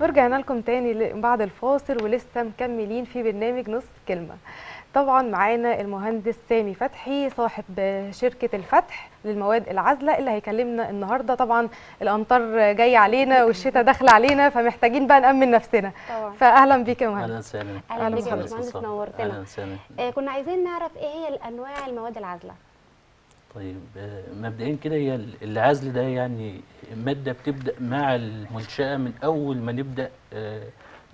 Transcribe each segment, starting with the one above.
ورجعنا لكم تاني بعد الفاصل ولسه مكملين في برنامج نص كلمة. طبعا معانا المهندس سامي فتحي صاحب شركة الفتح للمواد العازلة اللي هيكلمنا النهاردة. طبعا الأمطار جاية علينا والشتاء داخل علينا فمحتاجين بقى نأمن نفسنا. طبعا. فأهلا بيك يا مهندس. أهلا وسهلا. أهلا بك يا. باشمهندس نورتنا. أهلا وسهلا. آه كنا عايزين نعرف إيه هي الأنواع المواد العازلة؟ طيب آه، مبدئيا كده هي ال- العزل ده يعني مادة بتبدأ مع المنشأة من أول ما نبدأ آه،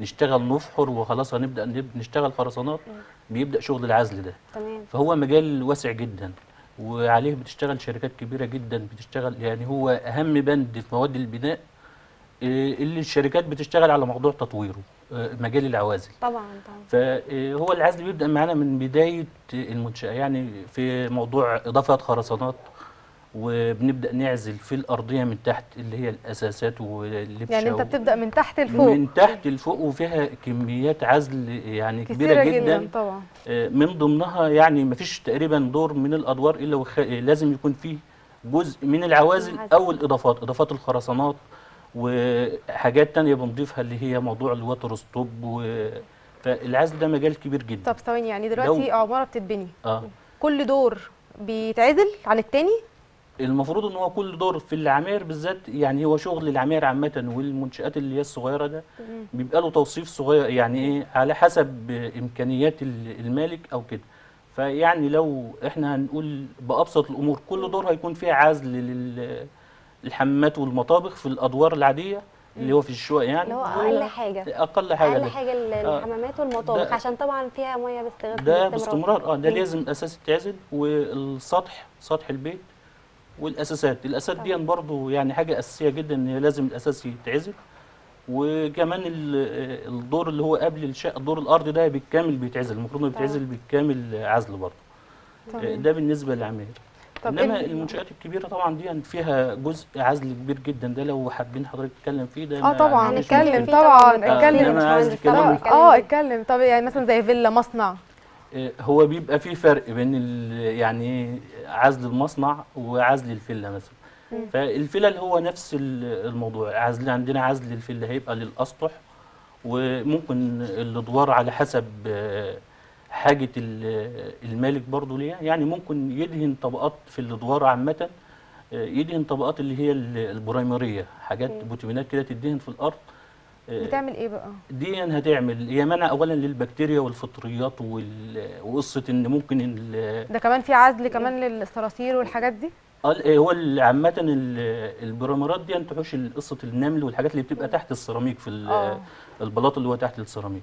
نشتغل نفحر وخلاص هنبدأ نب- نشتغل خرسانات بيبدأ شغل العزل ده. تمام. فهو مجال واسع جدا وعليه بتشتغل شركات كبيرة جدا بتشتغل يعني هو أهم بند في مواد البناء آه، اللي الشركات بتشتغل على موضوع تطويره. مجال العوازل. طبعا طبعا. فهو العزل بيبدأ معانا من بداية المنشأة يعني في موضوع إضافة خرسانات وبنبدأ نعزل في الأرضية من تحت اللي هي الأساسات واللبشة يعني أنت و- بتبدأ من تحت لفوق. من تحت لفوق وفيها كميات عزل يعني كثيرة جدا, جدا. طبعا. آه، من ضمنها يعني مفيش تقريبا دور من الأدوار إلا وخ... لازم يكون فيه جزء من العوازل العزل. أو الإضافات إضافات الخرسانات وحاجات تانية بنضيفها اللي هي موضوع الوتر ستوب و... فالعزل ده مجال كبير جدا. طب ثواني يعني دلوقتي لو- عمارة بتتبني. آه. كل دور بيتعزل عن التاني؟ المفروض إن هو كل دور في العماير بالذات يعني هو شغل العماير عامة والمنشآت اللي هي الصغيرة ده بيبقى له توصيف صغير يعني إيه على حسب إمكانيات ال- المالك أو كده. فيعني لو إحنا هنقول بأبسط الأمور كل دور هيكون فيه عزل لل- للحمامات والمطابخ في الأدوار العادية اللي هو في الشقق يعني اللي هو أقل حاجة أقل حاجة أقل. حاجة آه. الحمامات والمطابخ عشان طبعا فيها مية باستغ- ده باستمرار آه ده. لازم أساس يتعزل والسطح سطح البيت والأساسات الأساسات دي. برضو يعني حاجة أساسية جدا إن لازم الأساس يتعزل وكمان ال- الدور اللي هو قبل الشقة الدور الارضي ده بالكامل بيتعزل المفروض إنه. بيتعزل بالكامل عزل برضه تمام. ده بالنسبة للعماير طب إنما إيه- المنشآت الكبيرة طبعا دي فيها جزء عزل كبير جدا ده لو حابين حضرتك تتكلم فيه ده آه طبعا. فيه طبعا طبعاً. اتكلم. آه اتكلم طب يعني مثلا زي فيلا مصنع آه، هو بيبقى في فرق بين ال- يعني عزل المصنع وعزل الفيلا مثلا اللي هو نفس ال- الموضوع عزل عندنا عزل الفيلا هيبقى للأسطح وممكن الأدوار على حسب حاجة ال- المالك برضو ليها. يعني ممكن يدهن طبقات في الادوار عامة آه، يدهن طبقات اللي هي ال- البرايمرية حاجات. بوتيمينات كده تدهن في الأرض. آه، بتعمل إيه بقى؟ دي هتعمل هي منع اولا للبكتيريا والفطريات وال- وقصة إن ممكن ده كمان في عزل كمان للصراصير والحاجات دي؟ هو ال- عامة ال- ال primer ات دي تحوش قصة النمل والحاجات اللي بتبقى تحت السيراميك في آه. البلاط اللي هو تحت السيراميك.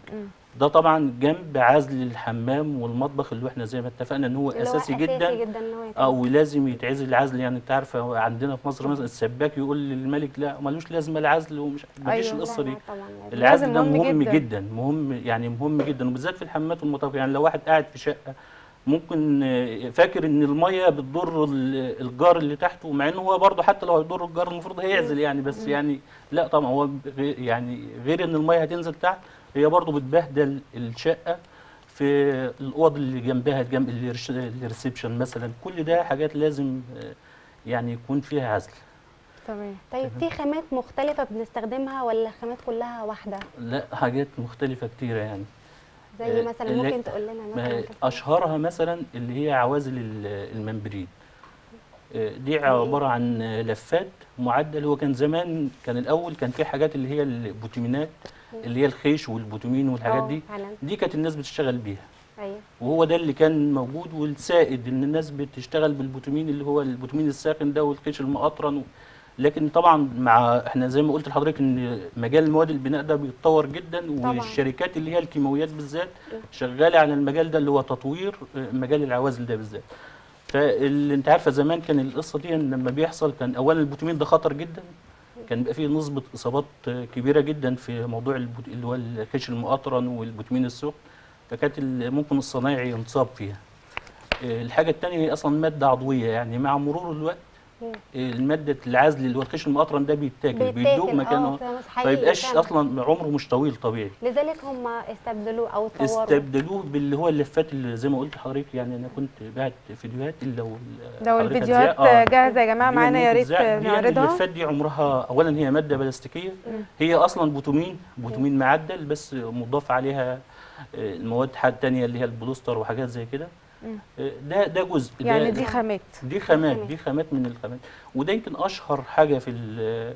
ده طبعا جنب عزل الحمام والمطبخ اللي إحنا زي ما اتفقنا إن هو هو أساسي جدا جدا هو. آه ولازم يتعزل عزل يعني أنت عارفه هو عندنا في مصر مثلا السباك يقول للمالك لا ملوش لازمة العزل ومش مفيش أيوة. القصة دي لازم. العزل ده مهم. جدا. جدا مهم يعني مهم جدا وبالذات في الحمامات والمطابخ يعني لو واحد قاعد في شقة ممكن فاكر إن المية بتضر ال- الجار اللي تحته مع إن هو برضه حتى لو هيضر الجار المفروض هيعزل يعني بس يعني لا طبعا هو يعني غير إن المية هتنزل تحت هي برضه بتبهدل الشقة في الأوض اللي جنبها جنب الريسبشن مثلا. كل ده حاجات لازم يعني يكون فيها عزل. تمام. طيب في خامات مختلفة بنستخدمها ولا الخامات كلها واحدة؟ لا حاجات مختلفة كتيرة يعني. زي آه، مثلا لا- ممكن تقول لنا مثلا؟ أشهرها مثلا اللي هي عوازل ال- ال membrane آه، دي عبارة عن لفات معدل. هو كان زمان كان الأول كان في حاجات اللي هي البوتيمينات اللي هي الخيش والبوتومين والحاجات دي. دي كانت الناس بتشتغل بيها. أيوه. وهو ده اللي كان موجود والسائد إن الناس بتشتغل بالبوتومين اللي هو البوتومين الساخن ده والخيش المقطرن. لكن طبعا مع إحنا زي ما قلت لحضرتك إن مجال مواد البناء ده بيتطور جدا طبعاً. والشركات اللي هي الكيماويات بالذات شغالة على المجال ده اللي هو تطوير آه، مجال العوازل ده بالذات فاللي أنت عارفه زمان كان القصة دي لما بيحصل كان اولا البوتومين ده خطر جدا كان بيبقى فيه نسبة إصابات آه، كبيرة جدا في موضوع. اللي هو الخيش المقطرن والبوتومين السخن فكانت ممكن الصنايعي ينصاب فيها آه، الحاجة الثانية هي أصلا مادة عضوية يعني مع مرور الوقت. المادة العزل اللي هو الخيش المقطرن ده بيتاكل بيدوب بيتاكل، مكانه فيبقاش فعلا. أصلا عمره مش طويل طبيعي لذلك هم استبدلوه أو طوروا استبدلوه باللي هو اللفات اللي زي ما قلت لحضرتك يعني أنا كنت بعت فيديوهات اللي لو لو الفيديوهات آه. جاهزة يا جماعة معانا يا ريت يعني نعرضها اللفات دي عمرها اولا هي مادة بلاستيكية هي أصلا بيتومين بيتومين معدل بس مضاف عليها آه، المواد حاجة تانية اللي هي البوليستر وحاجات زي كده. آه، ده ده جزء ده يعني دي خامات دي خامات. دي خامات من الخامات وده يمكن أشهر حاجة في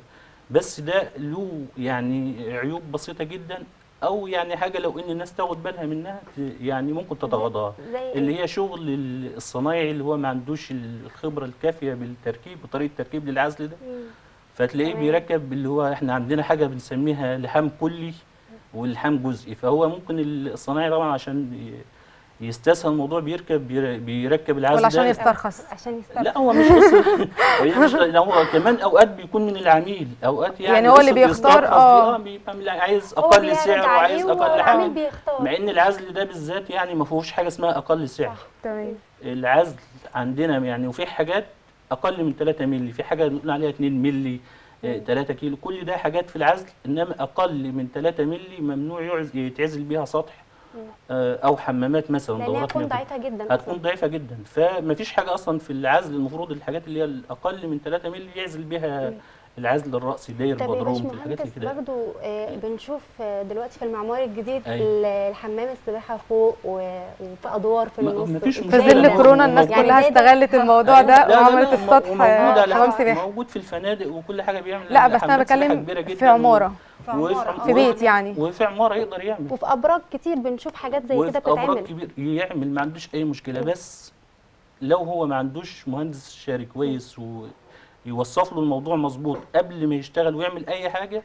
بس ده له يعني عيوب بسيطة جدا أو يعني حاجة لو إن الناس تاخد بالها منها يعني ممكن تتغاضاها إيه؟ اللي هي شغل ال- الصنايعي اللي هو ما عندوش الخبرة الكافية بالتركيب بطريقه التركيب للعزل ده. فتلاقيه. بيركب اللي هو إحنا عندنا حاجة بنسميها لحام كلي واللحام جزئي فهو ممكن الصنايعي طبعا عشان يستسهل الموضوع بيركب بير- بيركب العزل ولا عشان ده. يسترخص. عشان يستبدل لا هو مش مش لا هو كمان أوقات بيكون من العميل. أوقات يعني يعني هو اللي بيختار، آه. دي، بيبقى عايز أقل سعر وعايز أقل حاجة. بيختار. مع إن العزل ده بالذات يعني ما فيهوش حاجة اسمها أقل سعر. تمام. العزل عندنا يعني وفي حاجات أقل من 3 مللي. في حاجة بنقول عليها 2 مللي 3 كيلو. كل ده حاجات في العزل إنما أقل من 3 مللي ممنوع يتعزل بيها سطح. آه، أو حمامات مثلا دورات هتكون. ضعيفة جدا هتكون ضعيفة جدا فمفيش حاجة أصلا في العزل المفروض الحاجات اللي هي الأقل من 3 مللي يعزل بيها العزل الرأسي داير طب يا بدروم في الحاجات اللي كده. برضو آه، بنشوف آه، دلوقتي في المعمار الجديد أيوة. ال- الحمام السباحة فوق و- وفي ادوار في النص. في مشكلة. ظل كورونا الناس يعني كلها ده- استغلت الموضوع ده لا، لا، وعملت السطح حمام سباحة. موجود في الفنادق وكل حاجة بيعمل لا بس أنا بتكلم في عمارة. في بيت يعني. وفي عمارة يقدر يعمل. وفي أبراج كتير بنشوف حاجات زي كده وفي أبراج بتتعمل. كبير يعمل ما عندوش أي مشكلة. بس لو هو ما عندوش مهندس استشاري كويس ويوصف له الموضوع مظبوط قبل ما يشتغل ويعمل أي حاجة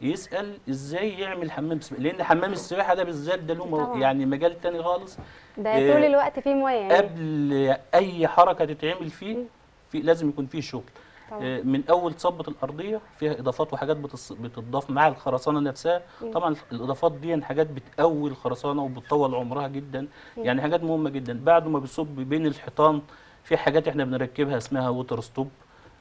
يسأل إزاي يعمل حمام سباحه لأن حمام السباحة ده بالذات ده له. يعني مجال تاني خالص. ده آه، طول الوقت فيه مية يعني. قبل أي حركة تتعمل فيه في لازم يكون فيه شغل. آه، من أول صبة الأرضية فيها إضافات وحاجات بتضاف مع الخرسانة نفسها. طبعا الإضافات دي حاجات بتقوي الخرسانة وبتطول عمرها جدا. يعني حاجات مهمة جدا. بعد ما بيصب بين الحيطان في حاجات إحنا بنركبها اسمها water stop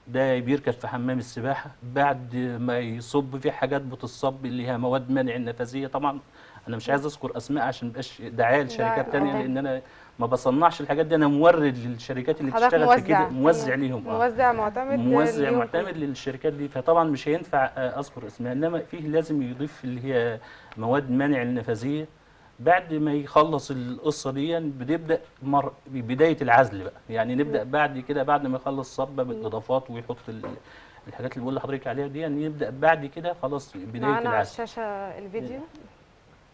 ده بيركب في حمام السباحة. بعد ما يصب في حاجات بتصب اللي هي مواد منع النفاذيه طبعا أنا مش عايز أذكر أسماء عشان مبقاش دعاية لشركات تانية آه. لأن أنا ما بصنعش الحاجات دي. أنا مورد للشركات اللي بتشتغل في كده موزع. أيوة. ليهم. آه. موزع معتمد موزع ليهم معتمد للشركات دي. فطبعا مش هينفع آه، أذكر اسمها إنما فيه لازم يضيف اللي هي مواد منع النفاذيه بعد ما يخلص القصة دي بنبدأ مر... بداية العزل بقى. يعني نبدأ بعد كده بعد ما يخلص صبة بالإضافات ويحط ال... الحاجات اللي بقول لحضرتك عليها دي يعني نبدأ بعد كده خلاص بداية معانا على العزل. الشاشة الفيديو؟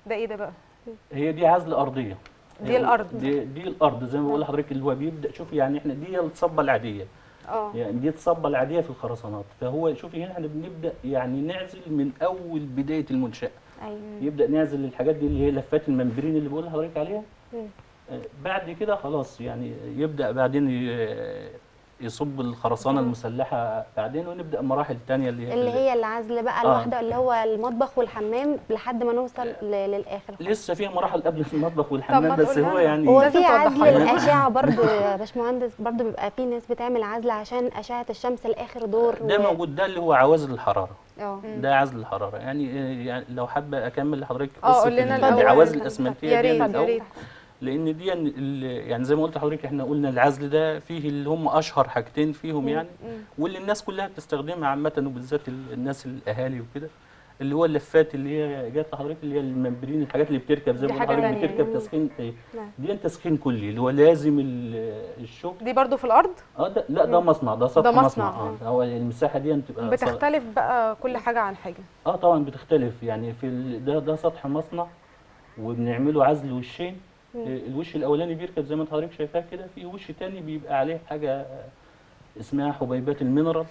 ده إيه ده بقى؟ هي دي عزل أرضية. دي الأرض. دي, دي الأرض زي ما بقول لحضرتك اللي هو بيبدأ شوف يعني إحنا دي الصبة العادية. آه. يعني دي الصبة العادية في الخرسانات. فهو شوفي هنا إحنا بنبدأ يعني نعزل من أول بداية المنشأة. أيوه يبدأ نعزل الحاجات دي اللي هي لفات الممبرين اللي بقول لحضرتك عليها. آه، بعد كده خلاص يعني يبدأ بعدين يصب الخرسانة المسلحة بعدين ونبدأ مراحل تانية اللي هي اللي هي العزل بقى آه. الواحده اللي هو المطبخ والحمام لحد ما نوصل ل- للآخر. لسه فيها مراحل قبل المطبخ طب والحمام ما بس هو. يعني هو في عزل. الاشعه برضو يا باشمهندس برضو بيبقى في ناس بتعمل عزل عشان أشعة الشمس لاخر دور ده و- موجود ده اللي هو عوازل الحرارة ده عزل الحرارة يعني آه، يعني لو حابة أكمل لحضرتك آه، قصة. العوازل. الأسمنتية دي لأن دي يعني زي ما قلت لحضرتك إحنا قلنا العزل ده فيه اللي هم أشهر حاجتين فيهم يعني واللي الناس كلها بتستخدمها عامة وبالذات ال- الناس الأهالي وكده اللي هو اللفات اللي هي جات لحضرتك اللي هي الممبرين الحاجات اللي بتركب زي ما تانية. بتركب مم. تسخين. إيه، نعم. دي تسخين كلي اللي هو لازم ال- الشغل دي برضو في الأرض؟ آه ده لا ده مصنع ده سطح ده مصنع، مصنع. آه هو المساحة دي بتبقى بتختلف بقى كل حاجة عن حاجة. آه طبعا بتختلف. يعني في ال... ده ده سطح مصنع وبنعمله عزل وشين. آه، الوش الأولاني بيركب زي ما حضرتك شايفاه كده في وش تاني بيبقى عليه حاجة اسمها حبيبات المينرال.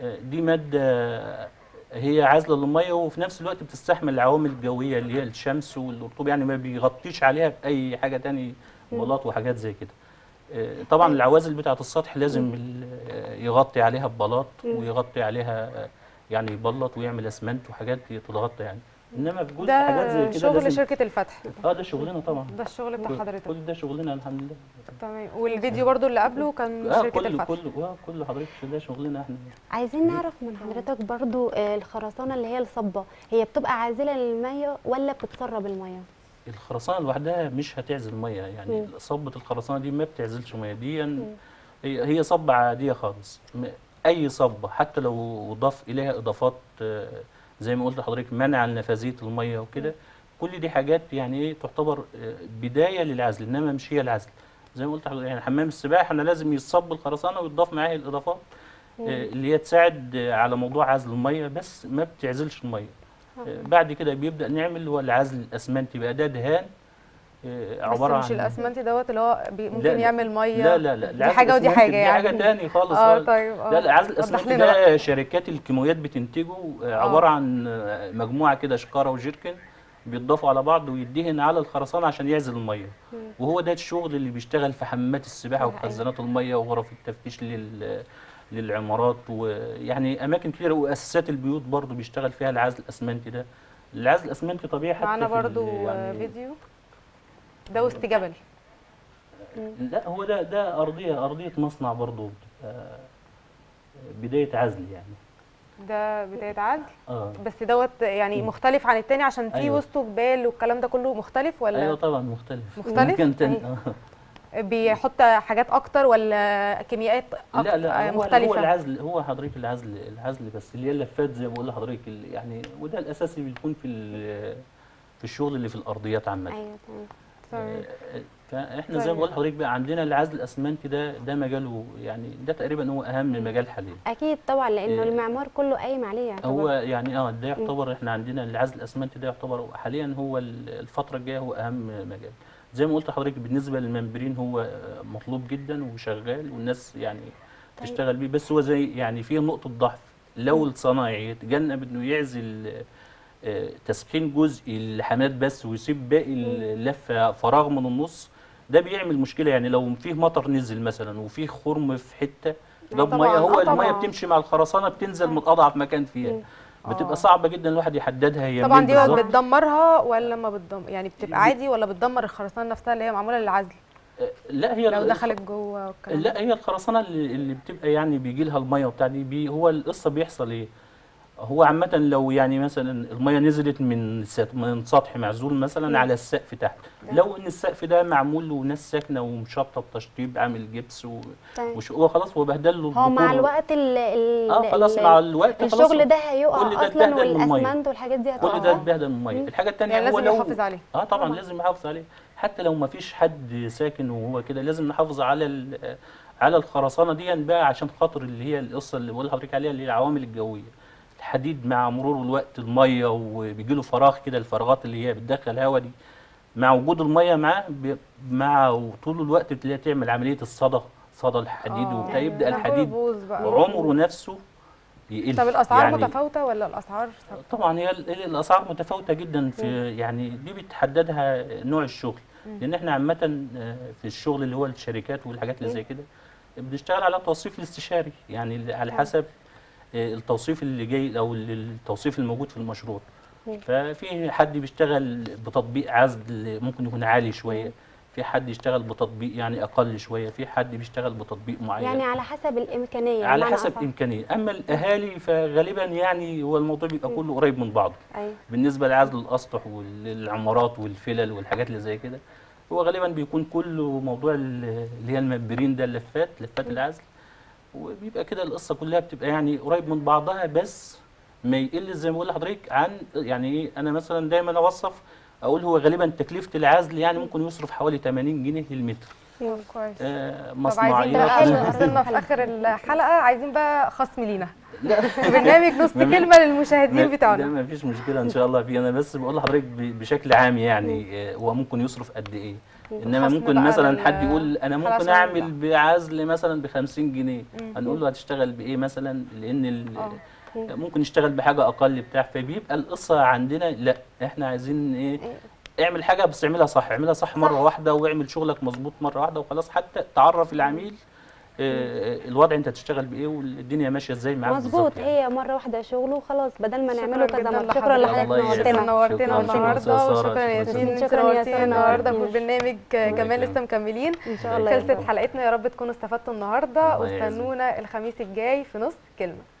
آه، دي مادة هي عازلة للمية وفي نفس الوقت بتستحمل العوامل الجوية اللي هي الشمس والرطوبة يعني ما بيغطيش عليها بأي حاجة تاني بلاط وحاجات زي كده. آه، طبعا العوازل بتاعة السطح لازم آه، يغطي عليها ببلاط. ويغطي عليها آه، يعني يبلط ويعمل أسمنت وحاجات تتغطى يعني. إنما في جزء حاجات زي ده كده شغل شركة الفتح. آه ده شغلنا طبعا. ده الشغل بتاع حضرتك. كل ده شغلنا الحمد لله. تمام. والفيديو برضو اللي قبله كان آه شركة كله الفتح. كله آه كله حضرتك ده شغلنا إحنا. عايزين نعرف من حضرتك برضو آه، الخرسانة اللي هي الصبة هي بتبقى عازلة للمية ولا بتسرب المية؟ الخرسانة لوحدها مش هتعزل مية يعني. صبة الخرسانة دي ما بتعزلش مية. دي هي هي صبة عادية خالص. أي صبة حتى لو ضاف إليها إضافات آه، زي ما قلت لحضرتك منع لنفاذيه المية وكده. كل دي حاجات يعني إيه تعتبر آه، بداية للعزل إنما مش هي العزل. زي ما قلت لحضرتك يعني حمام السباحة أنا لازم يتصب الخرسانة ويضاف معاها الإضافات آه، اللي هي تساعد آه، على موضوع عزل المية بس ما بتعزلش المية. بعد كده بيبدأ نعمل هو العزل الأسمنتي ده دهان عباره بس مش عن الاسمنتي دوت اللي هو ممكن لا، يعمل مية. لا لا لا. دي حاجة ودي حاجة دي يعني. حاجة تاني خالص. آه آه. طيب آه. لا لنا بقى. ده شركات الكيماويات بتنتجه آه، عبارة عن آه، مجموعة كده شكارة وجيركن بيتضافوا على بعض ويدهن على الخرسانة عشان يعزل المية. وهو ده الشغل اللي بيشتغل في حمامات السباحة. وخزانات المية وغرف التفتيش لل للعمارات ويعني أماكن كتيرة وأساسات البيوت برضو بيشتغل فيها العزل الاسمنتي ده. العزل الاسمنتي طبيعي حتى معانا برضو يعني فيديو. ده وسط جبل لا هو ده ده أرضية أرضية مصنع برضو بتبقى بداية عزل يعني ده بداية عزل آه بس دوت يعني. مختلف عن التاني عشان في أيوة. وسطه جبال والكلام ده كله مختلف ولا أيوه طبعا مختلف مختلف؟ مكان تاني أيوة. آه. بيحط حاجات أكتر ولا كميات أك- لا لا هو مختلفة هو العزل هو حضرتك العزل العزل بس اللي هي اللفات زي ما بقول لحضرتك يعني وده الأساسي بيكون في ال- في الشغل اللي في الأرضيات عامة أيوه تمام آه، فاحنا زي طيب. ما بقول لحضرتك بقى عندنا العزل الاسمنتي ده ده مجاله يعني ده تقريبا هو أهم مجال حاليا. أكيد طبعا لأنه إيه. المعمار كله قايم عليه هو يعتبر يعني آه ده يعتبر إحنا عندنا العزل الاسمنتي ده يعتبر حاليا هو ال- الفترة الجاية هو أهم مجال. زي ما قلت لحضرتك بالنسبة للمنبرين هو مطلوب جدا وشغال والناس يعني طيب. تشتغل بيه بس هو زي يعني فيه نقطة ضعف. لو الصنايعي يتجنب إنه يعزل تسخين جزئي الحمات بس ويسيب باقي اللفه فراغ من النص ده بيعمل مشكلة يعني لو فيه مطر نزل مثلا وفيه خرم في حتة طبعاً، ميه هو آه المية. بتمشي مع الخرسانة بتنزل من اضعف مكان فيها. بتبقى صعبة جدا الواحد يحددها هي طبعا دي. بتدمرها ولا ما بتدمر يعني بتبقى عادي ولا بتدمر الخرسانة نفسها اللي هي معمولة للعزل آه، لا هي لو دخلت جوه والكلام ده. لا هي الخرسانة اللي, اللي بتبقى يعني بيجي لها المية وبتاع دي بي هو القصة بيحصل إيه هو عامة لو يعني مثلا المية نزلت من سط- من سطح معزول مثلا على السقف تحت. لو إن السقف ده معمول له ناس ساكنة ومشطب تشطيب عامل جبس و... تمام. وش هو خلاص هو بهدل له هو مع. الوقت ال ال آه خلاص ال- مع الوقت خلاص. الشغل ده كل هيقع ده أصلا. والأسمنت والحاجات دي كل ده هتقع اتبهدل من المية. الحاجة الثانية يعني هو لازم لو يحافظ عليه. آه طبعا طبعاً. لازم يحافظ عليه. حتى لو ما فيش حد ساكن وهو كده لازم نحافظ على ال- على الخرسانة دي بقى عشان خاطر اللي هي القصة اللي بقول لحضرتك عليها اللي هي العوامل الجوية. الحديد مع مرور الوقت المية وبيجي له فراغ كده الفراغات اللي هي بتدخل هواء دي مع وجود المية معاه مع طول الوقت بتلاقيها تعمل عملية الصدى صدى الحديد آه. وبتاع يبدأ الحديد عمره نفسه يقل. طب الأسعار يعني متفاوتة ولا الأسعار؟ ثابته طبعا هي ال- الأسعار متفاوتة جدا في يعني دي بتحددها نوع الشغل. لأن إحنا عامة آه، في الشغل اللي هو الشركات والحاجات اللي زي كده بنشتغل على توصيف الاستشاري. يعني على حسب التوصيف اللي جاي أو ال- التوصيف الموجود في المشروع. ففي حد بيشتغل بتطبيق عزل ممكن يكون عالي شوية في حد يشتغل بتطبيق يعني أقل شوية في حد بيشتغل بتطبيق معين. يعني على حسب الإمكانية على حسب أصح. امكانيه أما الأهالي فغالبا يعني هو الموضوع بيبقى كله قريب من بعضه. أيوه. بالنسبة لعزل الأسطح والعمارات والفلل والحاجات اللي زي كده هو غالبا بيكون كله موضوع ال- اللي هي المنبرين ده اللفات لفات العزل. وبيبقى كده القصة كلها بتبقى يعني قريب من بعضها بس ما يقل زي ما بقول لحضرتك عن يعني إيه أنا مثلا دايما أوصف أقول هو غالبا تكلفة العزل يعني ممكن يصرف حوالي 80 جنيه للمتر. كويس. آه طب عايزين بقى في آخر الحلقة عايزين بقى خصم لينا. برنامج نص كلمة للمشاهدين بتوعنا. ما فيش مشكلة إن شاء الله فيه أنا بس بقول لحضرتك بشكل عام يعني آه، هو ممكن يصرف قد إيه؟ إنما ممكن مثلا حد يقول أنا ممكن أعمل. بعزل مثلا ب 50 جنيه. هنقول له هتشتغل بإيه مثلا؟ لأن آه. ممكن يشتغل بحاجة أقل بتاع. فبيبقى القصة عندنا لا إحنا عايزين إيه؟ اعمل حاجة بس اعملها صح. اعملها صح مرة واحدة واعمل شغلك مظبوط مرة واحدة وخلاص. حتى تعرف العميل الوضع انت هتشتغل بإيه والدنيا ماشية إزاي معاك مظبوط يعني. هي مرة واحدة شغل وخلاص بدل ما نعمله كذا مره. شكرا لحضرتك. نورتنا. النهارده شكراً. وشكرا يا. ياسمين سارة. النهارده في البرنامج كمان لسه مكملين إن شاء الله خلصت. حلقتنا يا رب تكونوا استفدتوا النهارده. واستنونا الخميس الجاي في نص كلمة